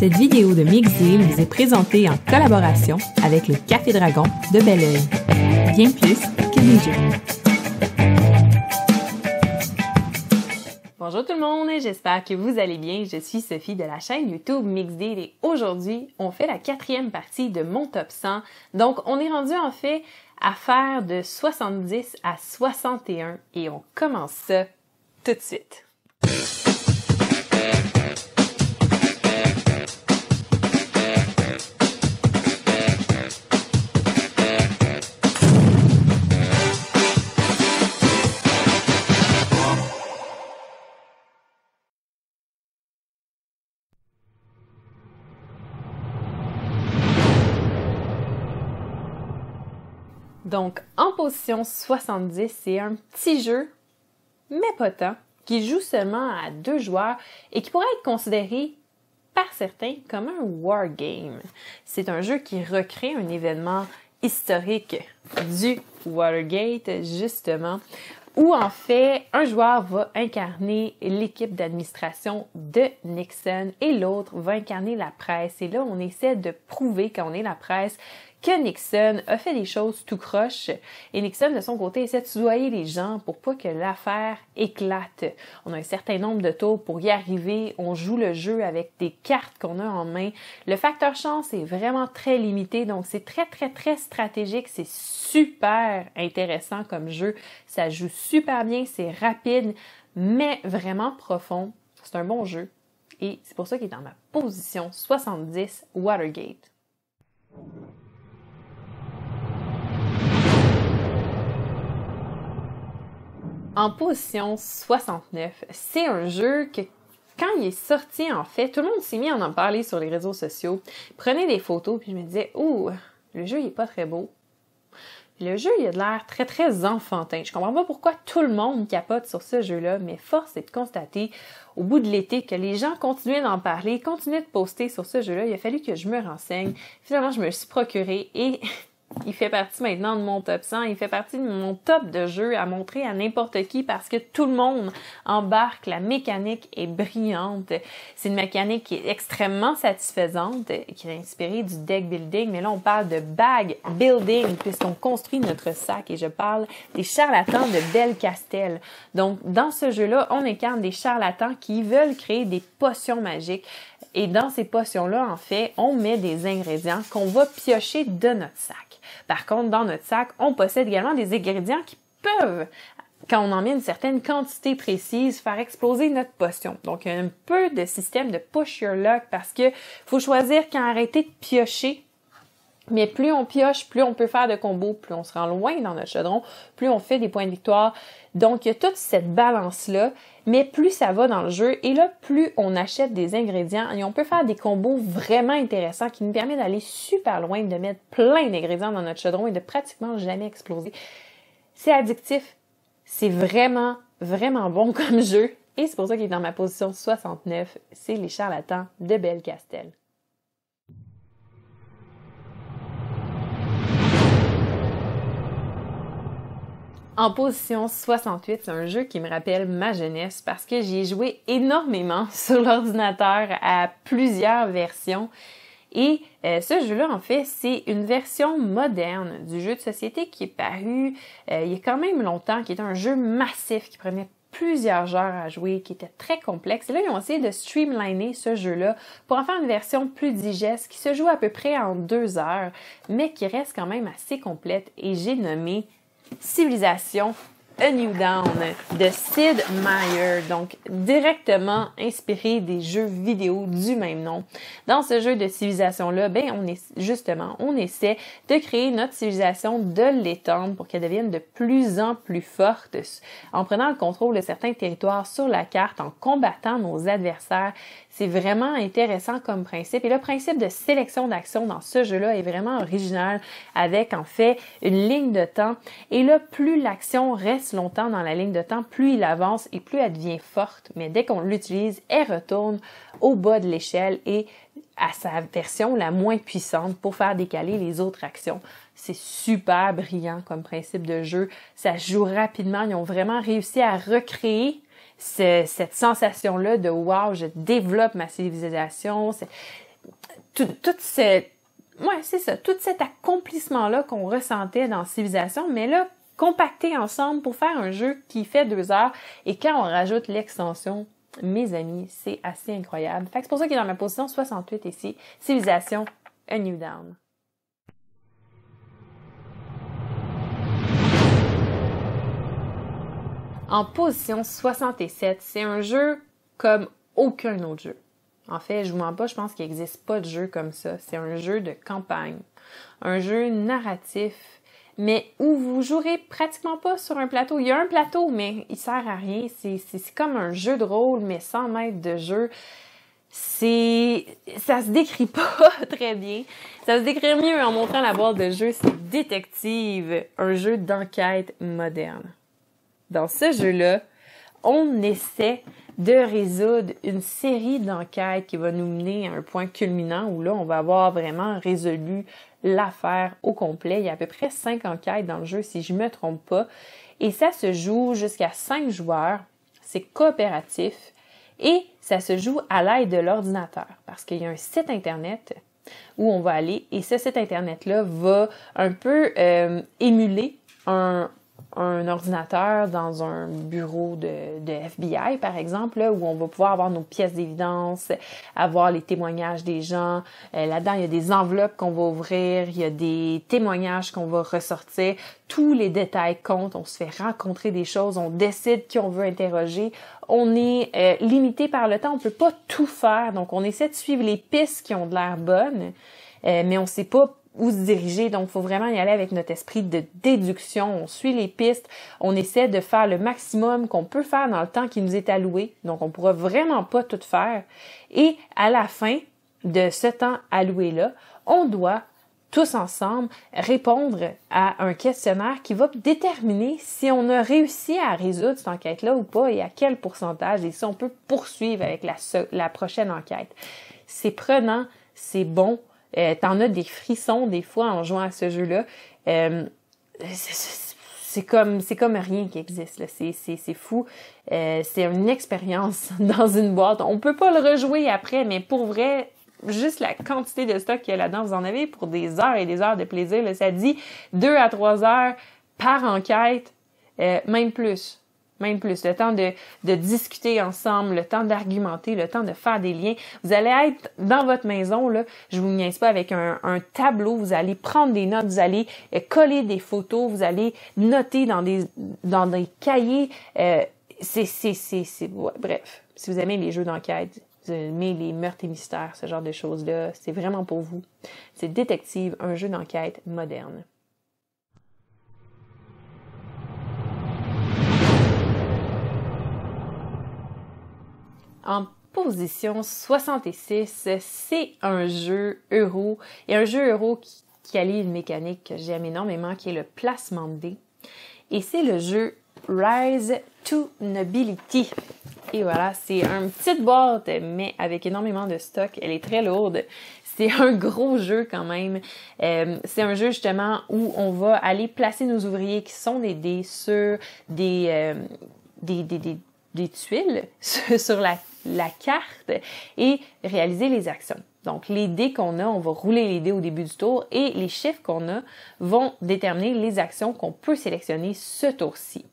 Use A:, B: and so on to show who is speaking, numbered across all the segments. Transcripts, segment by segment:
A: Cette vidéo de Mix Deal vous est présentée en collaboration avec le Café Dragon de Belleuil. Bien plus que des jeux. Bonjour tout le monde, j'espère que vous allez bien. Je suis Sophie de la chaîne YouTube Mix Deal et aujourd'hui, on fait la quatrième partie de mon top 100. Donc, on est rendu en fait à faire de 70 à 61 et on commence ça tout de suite. Donc, en position 70, c'est un petit jeu, mais pas tant, qui joue seulement à deux joueurs et qui pourrait être considéré par certains comme un wargame. C'est un jeu qui recrée un événement historique du Watergate, justement, où en fait un joueur va incarner l'équipe d'administration de Nixon et l'autre va incarner la presse. Et là, on essaie de prouver qu'on est la presse que Nixon a fait des choses tout croche et Nixon de son côté essaie de soudoyer les gens pour pas que l'affaire éclate. On a un certain nombre de tours pour y arriver, on joue le jeu avec des cartes qu'on a en main. Le facteur chance est vraiment très limité donc c'est très très très stratégique, c'est super intéressant comme jeu, ça joue super bien, c'est rapide mais vraiment profond. C'est un bon jeu et c'est pour ça qu'il est dans ma position 70 Watergate. En position 69, c'est un jeu que quand il est sorti, en fait, tout le monde s'est mis à en parler sur les réseaux sociaux. Prenez des photos, puis je me disais, ouh, le jeu il est pas très beau. Le jeu, il a de l'air très, très enfantin. Je comprends pas pourquoi tout le monde capote sur ce jeu-là, mais force est de constater au bout de l'été que les gens continuaient d'en parler, continuaient de poster sur ce jeu-là. Il a fallu que je me renseigne. Finalement, je me suis procuré et il fait partie maintenant de mon top 100. Il fait partie de mon top de jeu à montrer à n'importe qui parce que tout le monde embarque. La mécanique est brillante. C'est une mécanique qui est extrêmement satisfaisante, qui est inspirée du deck building. Mais là, on parle de bag building puisqu'on construit notre sac et je parle des charlatans de Belle Castel. Donc, dans ce jeu-là, on incarne des charlatans qui veulent créer des potions magiques. Et dans ces potions-là, en fait, on met des ingrédients qu'on va piocher de notre sac. Par contre, dans notre sac, on possède également des ingrédients qui peuvent quand on en met une certaine quantité précise, faire exploser notre potion. Donc, un peu de système de push your luck parce que faut choisir quand arrêter de piocher. Mais plus on pioche, plus on peut faire de combos, plus on se rend loin dans notre chaudron, plus on fait des points de victoire. Donc, il y a toute cette balance-là, mais plus ça va dans le jeu, et là, plus on achète des ingrédients, et on peut faire des combos vraiment intéressants qui nous permettent d'aller super loin, de mettre plein d'ingrédients dans notre chaudron et de pratiquement jamais exploser. C'est addictif, c'est vraiment, vraiment bon comme jeu, et c'est pour ça qu'il est dans ma position 69, c'est les charlatans de Belle En position 68, c'est un jeu qui me rappelle ma jeunesse parce que j'y ai joué énormément sur l'ordinateur à plusieurs versions. Et euh, ce jeu-là, en fait, c'est une version moderne du jeu de société qui est paru euh, il y a quand même longtemps, qui est un jeu massif qui prenait plusieurs heures à jouer, qui était très complexe. Et là, ils ont essayé de streamliner ce jeu-là pour en faire une version plus digeste qui se joue à peu près en deux heures, mais qui reste quand même assez complète. Et j'ai nommé Civilisation A New Dawn de Sid Meier, donc directement inspiré des jeux vidéo du même nom. Dans ce jeu de civilisation-là, ben, on est, justement, on essaie de créer notre civilisation, de l'étendre pour qu'elle devienne de plus en plus forte en prenant le contrôle de certains territoires sur la carte, en combattant nos adversaires. C'est vraiment intéressant comme principe. Et le principe de sélection d'action dans ce jeu-là est vraiment original avec en fait une ligne de temps. Et là, plus l'action reste longtemps dans la ligne de temps, plus il avance et plus elle devient forte. Mais dès qu'on l'utilise, elle retourne au bas de l'échelle et à sa version la moins puissante pour faire décaler les autres actions. C'est super brillant comme principe de jeu. Ça joue rapidement. Ils ont vraiment réussi à recréer cette sensation-là de wow, je développe ma civilisation. tout, cette, ouais, c'est ça, tout cet accomplissement-là qu'on ressentait dans Civilisation, mais là, compacté ensemble pour faire un jeu qui fait deux heures. Et quand on rajoute l'extension, mes amis, c'est assez incroyable. Fait c'est pour ça qu'il est dans ma position 68 ici. Civilisation, A New Down. En position 67, c'est un jeu comme aucun autre jeu. En fait, je vous mens pas, je pense qu'il n'existe pas de jeu comme ça. C'est un jeu de campagne, un jeu narratif, mais où vous jouerez pratiquement pas sur un plateau. Il y a un plateau, mais il sert à rien. C'est comme un jeu de rôle, mais sans mètres de jeu. C'est, ça se décrit pas très bien. Ça se décrit mieux en montrant la boîte de jeu. C'est Détective, un jeu d'enquête moderne dans ce jeu-là, on essaie de résoudre une série d'enquêtes qui va nous mener à un point culminant où là, on va avoir vraiment résolu l'affaire au complet. Il y a à peu près cinq enquêtes dans le jeu, si je me trompe pas. Et ça se joue jusqu'à cinq joueurs. C'est coopératif. Et ça se joue à l'aide de l'ordinateur parce qu'il y a un site Internet où on va aller et ce site Internet-là va un peu euh, émuler un, un ordinateur dans un bureau de, de FBI, par exemple, où on va pouvoir avoir nos pièces d'évidence, avoir les témoignages des gens. Euh, là-dedans, il y a des enveloppes qu'on va ouvrir, il y a des témoignages qu'on va ressortir. Tous les détails comptent. On se fait rencontrer des choses, on décide qui on veut interroger. On est euh, limité par le temps, on peut pas tout faire. Donc, on essaie de suivre les pistes qui ont de l'air bonnes, euh, mais on sait pas où se diriger. Donc, il faut vraiment y aller avec notre esprit de déduction. On suit les pistes, on essaie de faire le maximum qu'on peut faire dans le temps qui nous est alloué. Donc, on pourra vraiment pas tout faire. Et à la fin de ce temps alloué-là, on doit tous ensemble répondre à un questionnaire qui va déterminer si on a réussi à résoudre cette enquête-là ou pas et à quel pourcentage et si on peut poursuivre avec la, la prochaine enquête. C'est prenant, c'est bon, euh, T'en as des frissons des fois en jouant à ce jeu-là. Euh, c'est comme c'est comme rien qui existe c'est fou euh, c'est une expérience dans une boîte on peut pas le rejouer après mais pour vrai juste la quantité de stock qu'il y a là-dedans vous en avez pour des heures et des heures de plaisir là. ça dit deux à trois heures par enquête euh, même plus même plus, le temps de, de discuter ensemble, le temps d'argumenter, le temps de faire des liens. Vous allez être dans votre maison, là, je vous niaise pas, avec un, un tableau, vous allez prendre des notes, vous allez euh, coller des photos, vous allez noter dans des, dans des cahiers. Euh, c'est, c'est, c'est, c'est, bref, si vous aimez les jeux d'enquête, vous aimez les meurtres et mystères, ce genre de choses-là, c'est vraiment pour vous. C'est Détective, un jeu d'enquête moderne. En position 66, c'est un jeu euro et un jeu euro qui, qui allie une mécanique que j'aime énormément qui est le placement de dés. Et c'est le jeu Rise to Nobility. Et voilà, c'est une petite boîte, mais avec énormément de stock. Elle est très lourde. C'est un gros jeu quand même. Euh, c'est un jeu justement où on va aller placer nos ouvriers qui sont des dés sur des, euh, des, des, tuiles sur la la carte et réaliser les actions. Donc, les dés qu'on a, on va rouler les dés au début du tour et les chiffres qu'on a vont déterminer les actions qu'on peut sélectionner ce tour-ci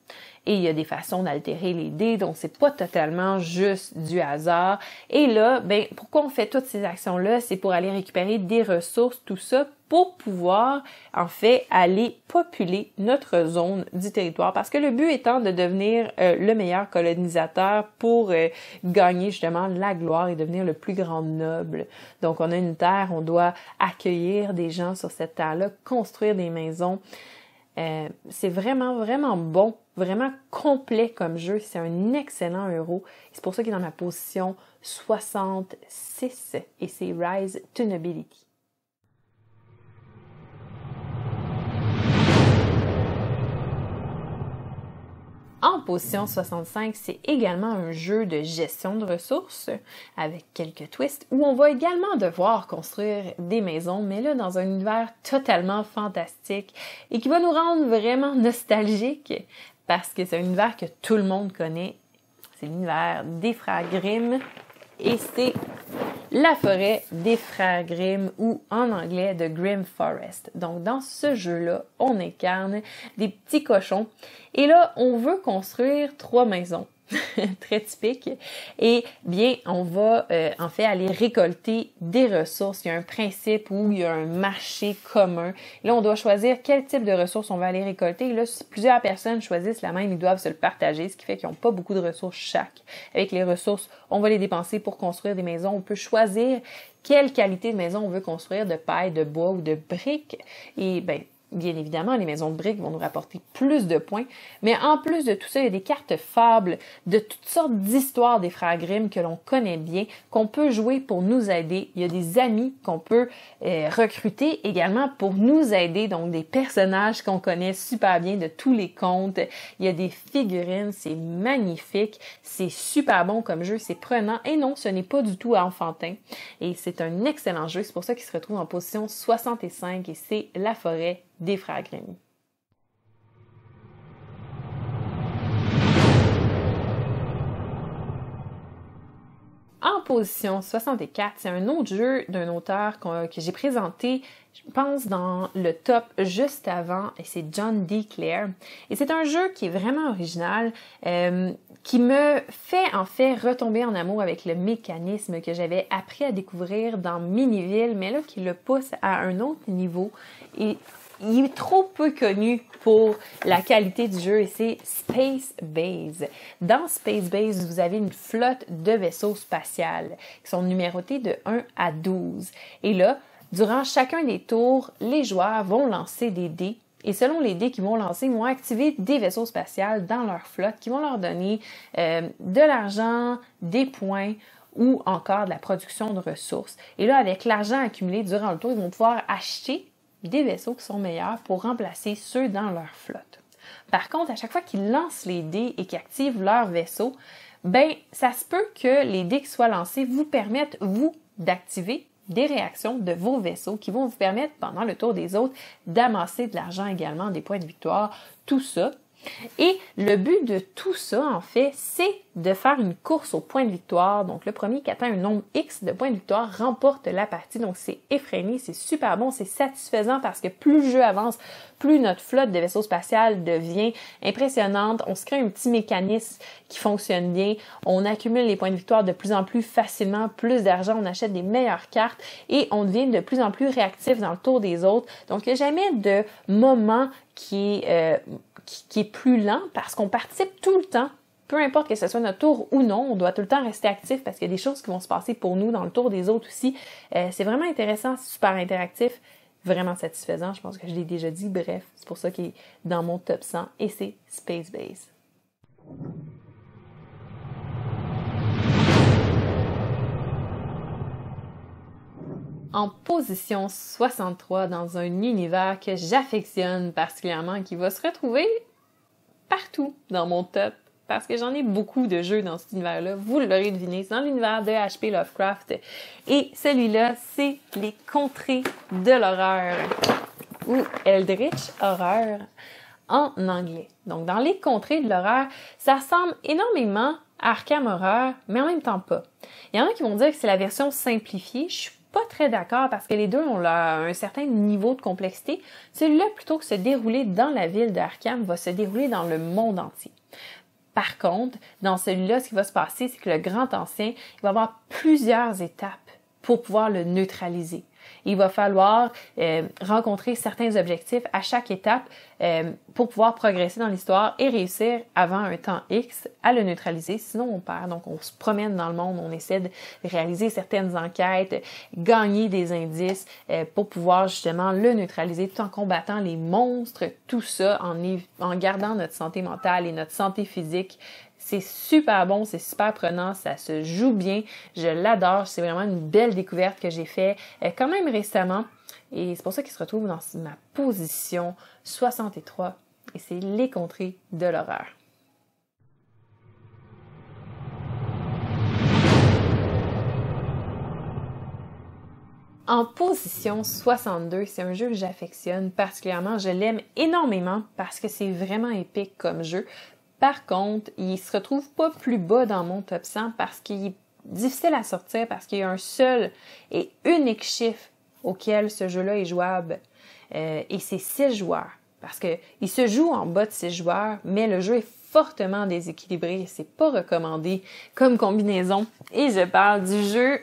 A: et il y a des façons d'altérer les dés, donc c'est pas totalement juste du hasard. Et là, ben pourquoi on fait toutes ces actions-là, c'est pour aller récupérer des ressources, tout ça pour pouvoir en fait aller populer notre zone du territoire parce que le but étant de devenir euh, le meilleur colonisateur pour euh, gagner justement la gloire et devenir le plus grand noble. Donc on a une terre, on doit accueillir des gens sur cette terre-là, construire des maisons. Euh, c'est vraiment, vraiment bon, vraiment complet comme jeu. C'est un excellent euro. C'est pour ça qu'il est dans ma position 66 et c'est Rise to Nobility. Position 65, c'est également un jeu de gestion de ressources avec quelques twists où on va également devoir construire des maisons, mais là dans un univers totalement fantastique et qui va nous rendre vraiment nostalgiques parce que c'est un univers que tout le monde connaît. C'est l'univers des frères Grimm et c'est la forêt des frères Grimm ou en anglais The Grimm Forest. Donc dans ce jeu-là, on incarne des petits cochons et là, on veut construire trois maisons. très typique. Et bien, on va euh, en fait aller récolter des ressources. Il y a un principe où il y a un marché commun. là, on doit choisir quel type de ressources on va aller récolter. Là, si plusieurs personnes choisissent la même, ils doivent se le partager, ce qui fait qu'ils n'ont pas beaucoup de ressources chaque. Avec les ressources, on va les dépenser pour construire des maisons. On peut choisir quelle qualité de maison on veut construire, de paille, de bois ou de briques. Et ben, Bien évidemment, les maisons de briques vont nous rapporter plus de points, mais en plus de tout ça, il y a des cartes fables de toutes sortes d'histoires des frères que l'on connaît bien, qu'on peut jouer pour nous aider. Il y a des amis qu'on peut euh, recruter également pour nous aider, donc des personnages qu'on connaît super bien de tous les contes. Il y a des figurines, c'est magnifique, c'est super bon comme jeu, c'est prenant et non, ce n'est pas du tout enfantin. Et c'est un excellent jeu, c'est pour ça qu'il se retrouve en position 65 et c'est La forêt des frères Grimm. En position 64, c'est un autre jeu d'un auteur que j'ai présenté, je pense, dans le top juste avant, et c'est John D. Clare. Et c'est un jeu qui est vraiment original, euh, qui me fait en fait retomber en amour avec le mécanisme que j'avais appris à découvrir dans Miniville, mais là qui le pousse à un autre niveau. Et il est trop peu connu pour la qualité du jeu et c'est Space Base. Dans Space Base, vous avez une flotte de vaisseaux spatials qui sont numérotés de 1 à 12. Et là, durant chacun des tours, les joueurs vont lancer des dés et selon les dés qu'ils vont lancer, ils vont activer des vaisseaux spatials dans leur flotte qui vont leur donner euh, de l'argent, des points ou encore de la production de ressources. Et là, avec l'argent accumulé durant le tour, ils vont pouvoir acheter des vaisseaux qui sont meilleurs pour remplacer ceux dans leur flotte. Par contre, à chaque fois qu'ils lancent les dés et qu'ils activent leur vaisseau, ben, ça se peut que les dés qui soient lancés vous permettent, vous, d'activer des réactions de vos vaisseaux qui vont vous permettre, pendant le tour des autres, d'amasser de l'argent également, des points de victoire, tout ça. Et le but de tout ça, en fait, c'est de faire une course au point de victoire. Donc, le premier qui atteint un nombre X de points de victoire remporte la partie. Donc, c'est effréné, c'est super bon, c'est satisfaisant parce que plus le jeu avance, plus notre flotte de vaisseaux spatials devient impressionnante. On se crée un petit mécanisme qui fonctionne bien. On accumule les points de victoire de plus en plus facilement, plus d'argent, on achète des meilleures cartes et on devient de plus en plus réactif dans le tour des autres. Donc, il n'y a jamais de moment qui euh, qui est plus lent parce qu'on participe tout le temps peu importe que ce soit notre tour ou non, on doit tout le temps rester actif parce qu'il y a des choses qui vont se passer pour nous dans le tour des autres aussi. Euh, c'est vraiment intéressant, super interactif, vraiment satisfaisant. Je pense que je l'ai déjà dit. Bref, c'est pour ça qu'il est dans mon top 100 et c'est Space Base. En position 63 dans un univers que j'affectionne particulièrement, qui va se retrouver partout dans mon top parce que j'en ai beaucoup de jeux dans cet univers-là. Vous l'aurez deviné, c'est dans l'univers de H.P. Lovecraft. Et celui-là, c'est les contrées de l'horreur ou Eldritch Horror en anglais. Donc, dans les contrées de l'horreur, ça ressemble énormément à Arkham Horror, mais en même temps pas. Il y en a qui vont dire que c'est la version simplifiée. Pas très d'accord parce que les deux ont un certain niveau de complexité. Celui-là, plutôt que se dérouler dans la ville d'Arkham, va se dérouler dans le monde entier. Par contre, dans celui-là, ce qui va se passer, c'est que le grand ancien, il va avoir plusieurs étapes pour pouvoir le neutraliser. Il va falloir euh, rencontrer certains objectifs à chaque étape euh, pour pouvoir progresser dans l'histoire et réussir avant un temps X à le neutraliser. Sinon, on perd. Donc, on se promène dans le monde, on essaie de réaliser certaines enquêtes, gagner des indices euh, pour pouvoir justement le neutraliser tout en combattant les monstres, tout ça en, en gardant notre santé mentale et notre santé physique c'est super bon, c'est super prenant, ça se joue bien. Je l'adore. C'est vraiment une belle découverte que j'ai fait euh, quand même récemment. Et c'est pour ça qu'il se retrouve dans ma position 63. Et c'est les contrées de l'horreur. En position 62, c'est un jeu que j'affectionne particulièrement. Je l'aime énormément parce que c'est vraiment épique comme jeu. Par contre, il se retrouve pas plus bas dans mon top 100 parce qu'il difficile à sortir parce qu'il y a un seul et unique chiffre auquel ce jeu-là est jouable. Euh, et c'est six joueurs. Parce que il se joue en bas de six joueurs, mais le jeu est fortement déséquilibré. C'est pas recommandé comme combinaison. Et je parle du jeu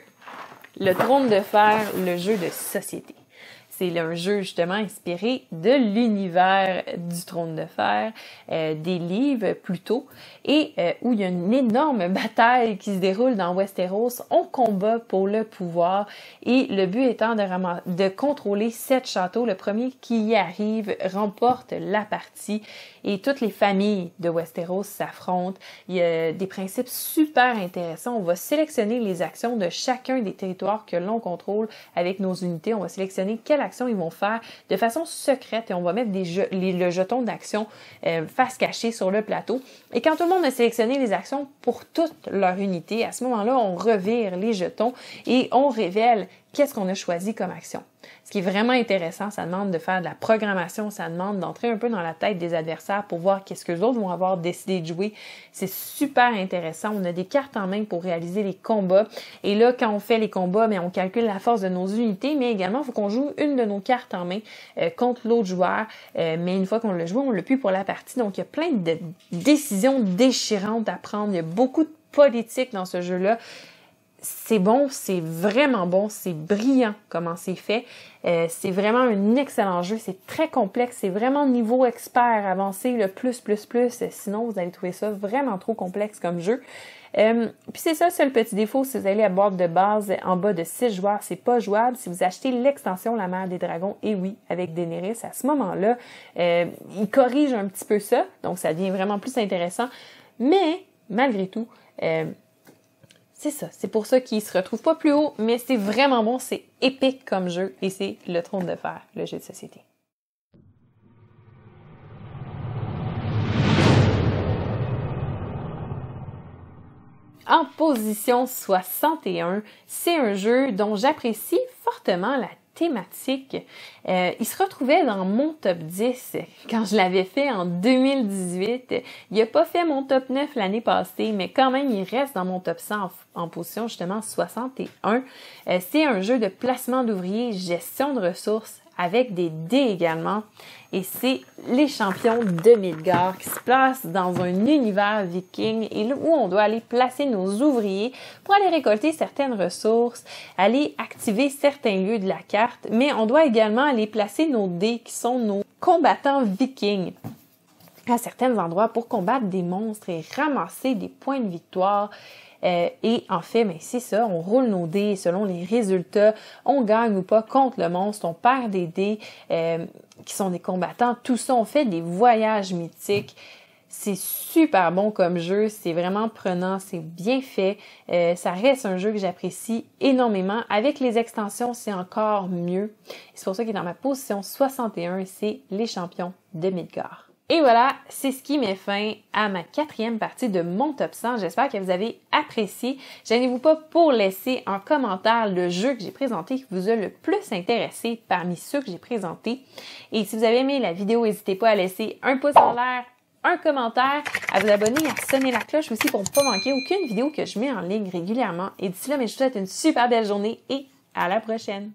A: Le Trône de Fer, le jeu de société. C'est un jeu justement inspiré de l'univers du trône de fer, euh, des livres plutôt, et euh, où il y a une énorme bataille qui se déroule dans Westeros. On combat pour le pouvoir et le but étant de, de contrôler sept châteaux. Le premier qui y arrive remporte la partie et toutes les familles de Westeros s'affrontent. Il y a des principes super intéressants. On va sélectionner les actions de chacun des territoires que l'on contrôle avec nos unités. On va sélectionner quelle action ils vont faire de façon secrète et on va mettre des les, le jeton d'action euh, face cachée sur le plateau. Et quand tout le monde a sélectionné les actions pour toute leur unité, à ce moment-là, on revire les jetons et on révèle qu'est-ce qu'on a choisi comme action. Ce qui est vraiment intéressant, ça demande de faire de la programmation, ça demande d'entrer un peu dans la tête des adversaires pour voir qu'est-ce que les autres vont avoir décidé de jouer. C'est super intéressant. On a des cartes en main pour réaliser les combats. Et là, quand on fait les combats, mais on calcule la force de nos unités, mais également, il faut qu'on joue une de nos cartes en main euh, contre l'autre joueur. Euh, mais une fois qu'on l'a joué, on l'a plus pour la partie. Donc, il y a plein de décisions déchirantes à prendre. Il y a beaucoup de politique dans ce jeu-là c'est bon, c'est vraiment bon, c'est brillant comment c'est fait. Euh, c'est vraiment un excellent jeu, c'est très complexe, c'est vraiment niveau expert avancé, le plus, plus, plus. Sinon, vous allez trouver ça vraiment trop complexe comme jeu. Euh, puis c'est ça, c'est le petit défaut. Si vous allez à boîte de base en bas de 6 joueurs, c'est pas jouable. Si vous achetez l'extension La Mer des Dragons, et oui, avec Daenerys, à ce moment-là, euh, il corrige un petit peu ça. Donc ça devient vraiment plus intéressant. Mais, malgré tout, euh, c'est ça. C'est pour ça qu'il se retrouve pas plus haut, mais c'est vraiment bon, c'est épique comme jeu et c'est le trône de fer, le jeu de société. En position 61, c'est un jeu dont j'apprécie fortement la thématique. Euh, il se retrouvait dans mon top 10 quand je l'avais fait en 2018. Il n'a pas fait mon top 9 l'année passée, mais quand même, il reste dans mon top 100 en, position justement 61. Euh, c'est un jeu de placement d'ouvriers, gestion de ressources avec des dés également. Et c'est les champions de Midgard qui se placent dans un univers viking et où on doit aller placer nos ouvriers pour aller récolter certaines ressources, aller activer certains lieux de la carte, mais on doit également aller placer nos dés qui sont nos combattants vikings à certains endroits pour combattre des monstres et ramasser des points de victoire euh, et en fait, ben, c'est ça, on roule nos dés selon les résultats, on gagne ou pas contre le monstre, on perd des dés euh, qui sont des combattants, tout ça, on fait des voyages mythiques. C'est super bon comme jeu, c'est vraiment prenant, c'est bien fait. Euh, ça reste un jeu que j'apprécie énormément. Avec les extensions, c'est encore mieux. C'est pour ça qu'il est dans ma position 61, c'est les champions de Midgard. Et voilà, c'est ce qui met fin à ma quatrième partie de mon top 100. J'espère que vous avez apprécié. Gênez-vous pas pour laisser en commentaire le jeu que j'ai présenté qui vous a le plus intéressé parmi ceux que j'ai présentés. Et si vous avez aimé la vidéo, n'hésitez pas à laisser un pouce en l'air, un commentaire, à vous abonner à sonner la cloche aussi pour ne pas manquer aucune vidéo que je mets en ligne régulièrement. Et d'ici là, mais je vous souhaite une super belle journée et à la prochaine!